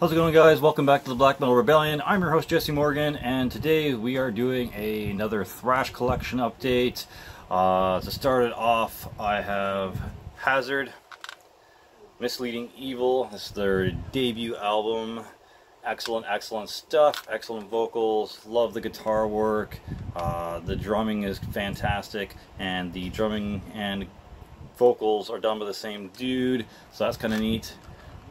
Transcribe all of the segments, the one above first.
How's it going guys? Welcome back to the Black Metal Rebellion. I'm your host Jesse Morgan and today we are doing a, another Thrash Collection update. Uh, to start it off I have Hazzerd, Misleading Evil. This is their debut album. Excellent, excellent stuff. Excellent vocals. Love the guitar work. Uh, the drumming is fantastic and the drumming and vocals are done by the same dude so that's kind of neat.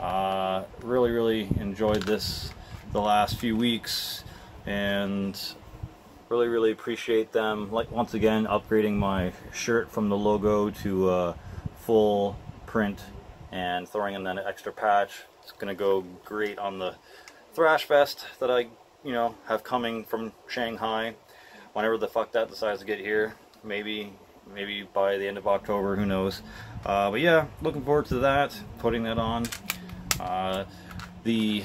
Uh, really, really enjoyed this the last few weeks and really, really appreciate them. Like once again, upgrading my shirt from the logo to a full print and throwing in that extra patch. It's gonna go great on the Thrash Fest that I, you know, have coming from Shanghai. Whenever the fuck that decides to get here, maybe maybe by the end of October, who knows. Uh, but yeah, looking forward to that, putting that on. Uh, the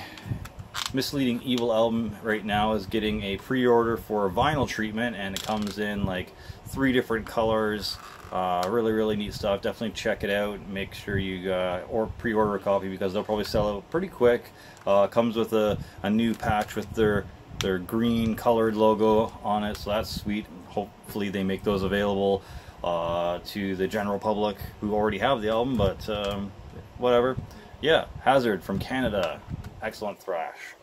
Misleading Evil album right now is getting a pre-order for a vinyl treatment and it comes in like three different colors. Uh, really, really neat stuff. Definitely check it out. Make sure you uh, or pre-order a copy because they'll probably sell out pretty quick. Uh, comes with a, a new patch with their their green colored logo on it, so that's sweet. Hopefully they make those available uh, to the general public who already have the album, but um, whatever. Yeah, Hazzerd from Canada. Excellent thrash.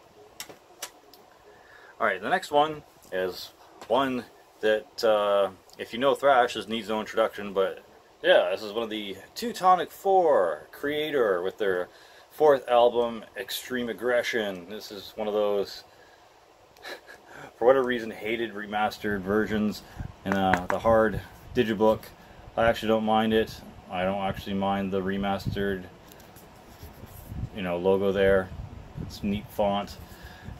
Alright, the next one is one that, uh, if you know thrash, this needs no introduction, but yeah, this is one of the Teutonic 4 Kreator with their fourth album, Extreme Aggression. This is one of those, for whatever reason, hated remastered versions in uh, the hard digibook. I actually don't mind it. I don't actually mind the remastered you know logo there. It's neat font,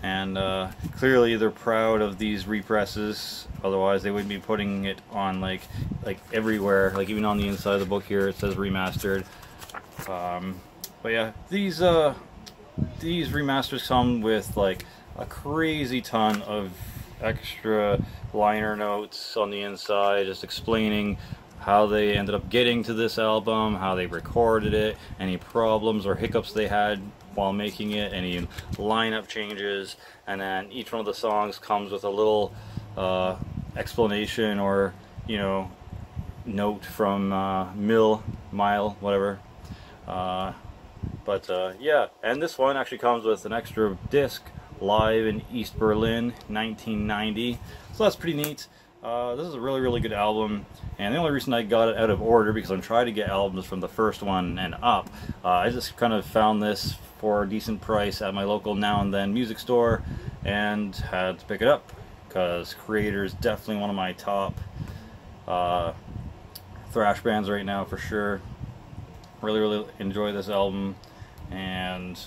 and uh, clearly they're proud of these represses. Otherwise, they wouldn't be putting it on like like everywhere. Like even on the inside of the book here, it says remastered. Um, but yeah, these uh, these remasters come with like a crazy ton of extra liner notes on the inside, just explaining how they ended up getting to this album, how they recorded it, any problems or hiccups they had while making it, any lineup changes, and then each one of the songs comes with a little uh, explanation or, you know, note from uh, Mill, Mile, whatever. Uh, but uh, yeah, and this one actually comes with an extra disc live in East Berlin, 1990. So that's pretty neat. Uh, this is a really, really good album, and the only reason I got it out of order because I'm trying to get albums from the first one and up. Uh, I just kind of found this for a decent price at my local Now and Then music store, and had to pick it up because Kreator is definitely one of my top uh, thrash bands right now for sure. Really, really enjoy this album, and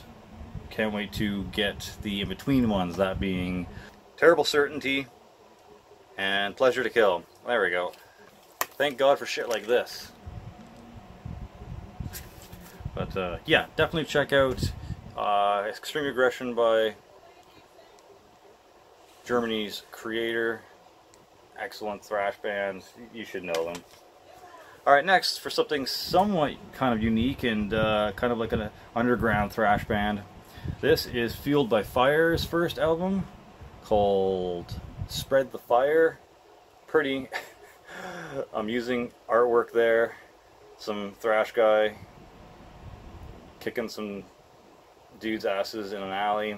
can't wait to get the in-between ones, that being Terrible Certainty, and Pleasure to Kill. There we go. Thank God for shit like this. But uh, yeah, definitely check out uh, Extreme Aggression by Germany's Kreator. Excellent thrash band. You should know them. Alright, next for something somewhat kind of unique and uh, kind of like an underground thrash band. This is Fueled by Fire's first album called spread the fire. Pretty. I'm using artwork there. Some thrash guy kicking some dudes' asses in an alley.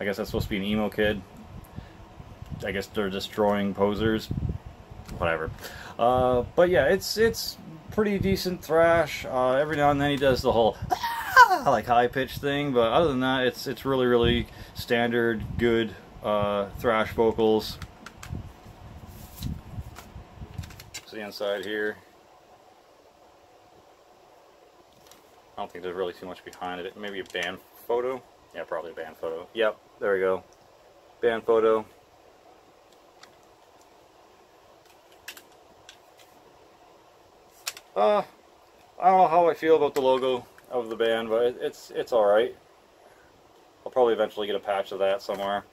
I guess that's supposed to be an emo kid. I guess they're destroying posers. Whatever. Uh, but yeah, it's it's pretty decent thrash. Uh, every now and then he does the whole like high pitched thing, but other than that, it's it's really really standard good uh, thrash vocals. See inside here. I don't think there's really too much behind it. Maybe a band photo? Yeah, probably a band photo. Yep, there we go. Band photo. Uh, I don't know how I feel about the logo of the band, but it's it's all right. I'll probably eventually get a patch of that somewhere.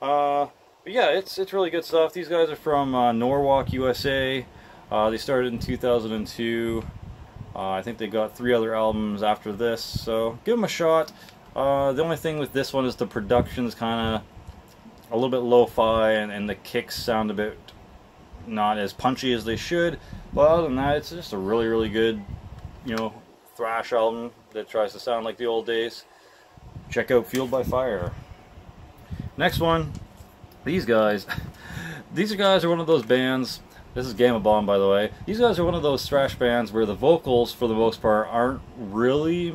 Uh, but yeah, it's it's really good stuff. These guys are from uh, Norwalk, USA. Uh, they started in 2002. Uh, I think they got three other albums after this, so give them a shot. Uh, the only thing with this one is the production's kind of a little bit lo-fi and, and the kicks sound a bit not as punchy as they should. But other than that, it's just a really, really good, you know, thrash album that tries to sound like the old days. Check out Fueled by Fire. Next one, these guys. these guys are one of those bands. This is Gama Bomb, by the way. These guys are one of those thrash bands where the vocals, for the most part, aren't really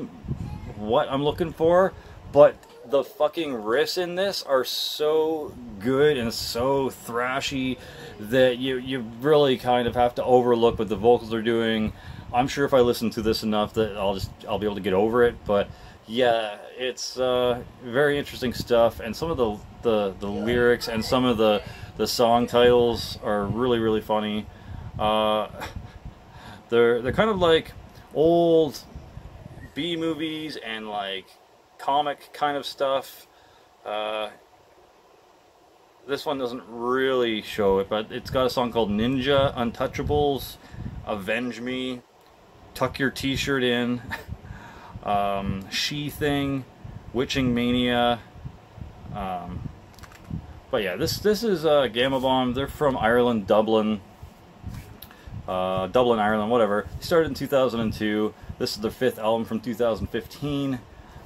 what I'm looking for, but the fucking riffs in this are so good and so thrashy that you you really kind of have to overlook what the vocals are doing. I'm sure if I listen to this enough that I'll just I'll be able to get over it, but yeah, it's uh, very interesting stuff, and some of the, the, the lyrics and some of the the song titles are really really funny. Uh, they're they're kind of like old B movies and like comic kind of stuff. Uh, this one doesn't really show it, but it's got a song called Ninja Untouchables, Avenge Me, Tuck Your T-shirt in, um, She Thing, Witching Mania. Um, but yeah, this this is uh, Gama Bomb. They're from Ireland, Dublin, uh, Dublin, Ireland, whatever. They started in 2002. This is their fifth album from 2015.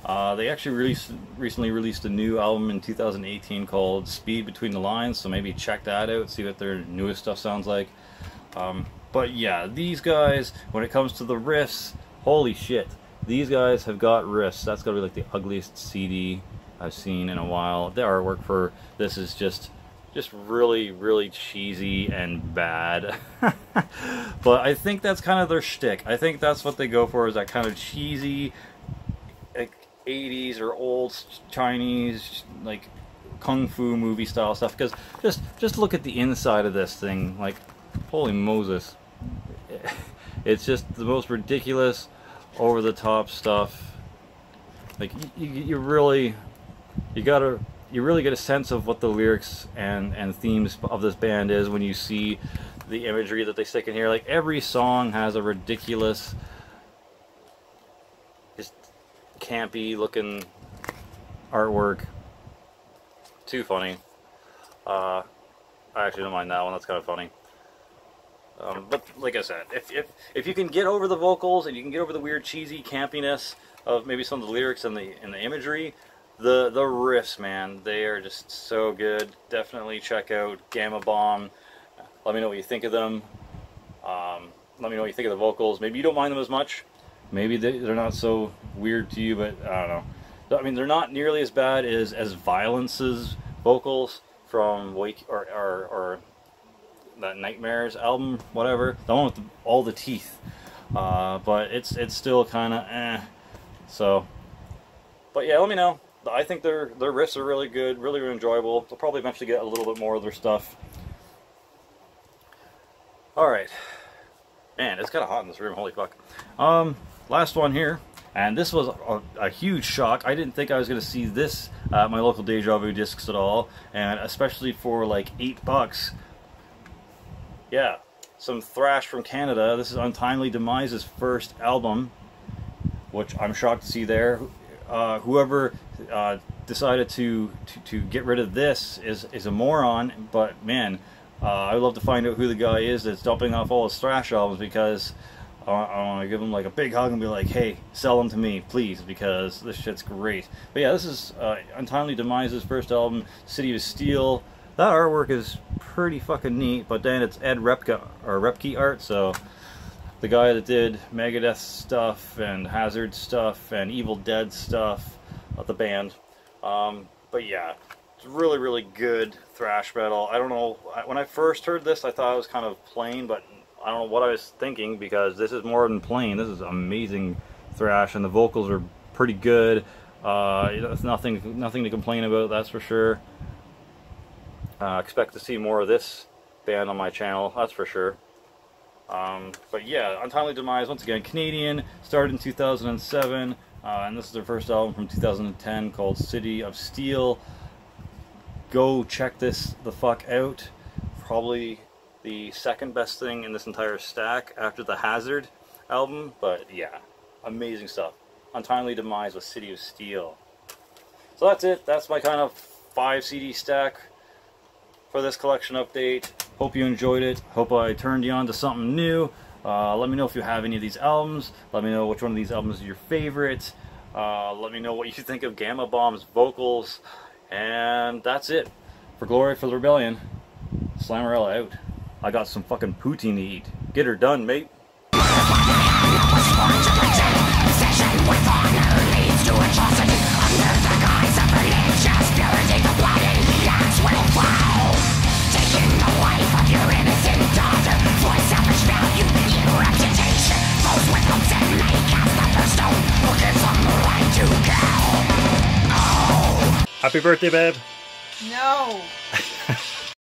Uh, they actually released, recently released a new album in 2018 called Speed Between the Lines, so maybe check that out, see what their newest stuff sounds like. Um, but yeah, these guys, when it comes to the riffs, holy shit. These guys have got wrists. That's got to be like the ugliest CD I've seen in a while. The artwork for this is just just really, really cheesy and bad. but I think that's kind of their shtick. I think that's what they go for is that kind of cheesy, like 80s or old Chinese, like kung fu movie style stuff. Because just just look at the inside of this thing. Like, holy Moses, it's just the most ridiculous, over the top stuff. Like you, you, really, you gotta you really get a sense of what the lyrics and, and themes of this band is when you see the imagery that they stick in here. Like every song has a ridiculous, just campy looking artwork. Too funny. Uh, I actually don't mind that one. That's kind of funny. Um, but like I said, if, if if you can get over the vocals and you can get over the weird cheesy campiness of maybe some of the lyrics and the and the imagery, the the riffs, man, they are just so good. Definitely check out Gama Bomb. Let me know what you think of them. Um, let me know what you think of the vocals. Maybe you don't mind them as much. Maybe they, are not so weird to you, but I don't know. I mean, they're not nearly as bad as as Violence's vocals from Wake or or, or that Nightmares album, whatever. The one with the, all the teeth. Uh, but it's it's still kind of eh. So, but yeah, let me know. I think their their riffs are really good, really, enjoyable. They'll probably eventually get a little bit more of their stuff. All right, man, it's kind of hot in this room. Holy fuck! Um, last one here, and this was a, a huge shock. I didn't think I was going to see this at my local Deja Vu discs at all, and especially for like eight bucks. Yeah, some thrash from Canada. This is Untimely Demise's first album, which I'm shocked to see there. Uh, whoever uh, decided to, to, to get rid of this is is a moron. But man, uh, I would love to find out who the guy is that's dumping off all his thrash albums because I, I want to give him like a big hug and be like, hey, sell them to me, please, because this shit's great. But yeah, this is uh, Untimely Demise's first album, City of Steel. That artwork is pretty fucking neat, but then it's Ed Repka or Repke art, so the guy that did Megadeth stuff and Hazzerd stuff and Evil Dead stuff of the band. Um, but yeah, it's really, really good thrash metal. I don't know, when I first heard this, I thought it was kind of plain, but I don't know what I was thinking because this is more than plain. This is amazing thrash, and the vocals are pretty good. Uh, it's nothing, nothing to complain about, that's for sure. Uh, expect to see more of this band on my channel, that's for sure. Um, but yeah, Untimely Demise, once again, Canadian, started in 2007, uh, and this is their first album from 2010 called City of Steel. Go check this the fuck out. Probably the second best thing in this entire stack after the Hazzerd album, but yeah, amazing stuff. Untimely Demise with City of Steel. So that's it. That's my kind of five CD stack for this collection update. Hope you enjoyed it. Hope I turned you on to something new. Uh, let me know if you have any of these albums. Let me know which one of these albums is your favorite. Uh, let me know what you think of Gama Bomb's vocals. And that's it. For Glory for the Rebellion, Slammerella out. I got some fucking poutine to eat. Get her done, mate. Happy birthday, babe. No.